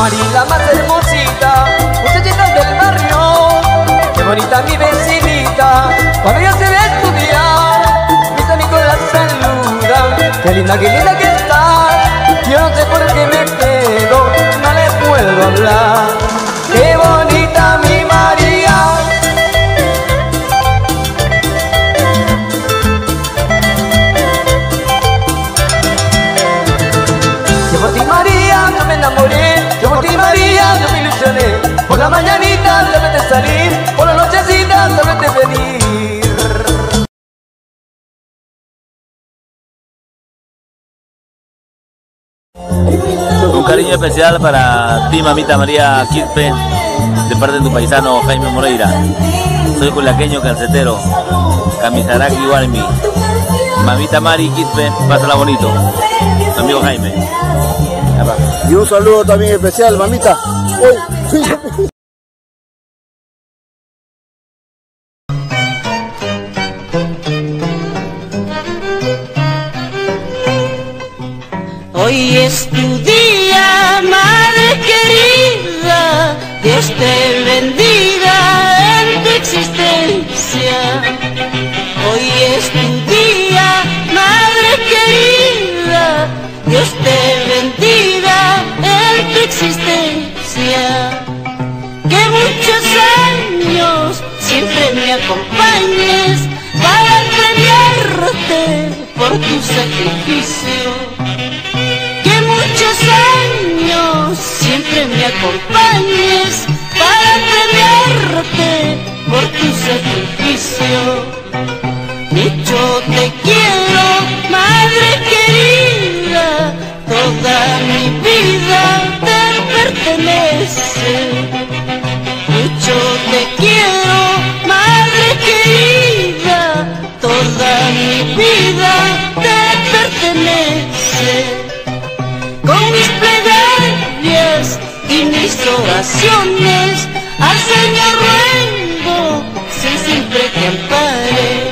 Marila más hermosita, muchachita del barrio, qué bonita mi vecinita, cuando ella se ve estudiar, mis amigos la saludan, qué linda, qué linda que está, yo no sé por qué me quedo, no le puedo hablar, Un cariño especial para ti, mamita María Quispe, de parte de tu paisano Jaime Moreira. Soy juliaqueño calcetero, Camisaraki Guarmi. Mamita Mari Quispe, pásala bonito. Tu amigo Jaime. Y un saludo también especial, mamita. Uy, Hoy es tu día, querida, Dios te bendiga en tu existencia. Hoy es tu día, madre querida, Dios te bendiga en tu existencia. Que muchos años siempre me acompañes para premiarte por tu sacrificio que muchos años acompañes para premiarte por tu sacrificio. Mucho te quiero, madre querida, toda mi mis oraciones al Señor ruego, si siempre te ampare.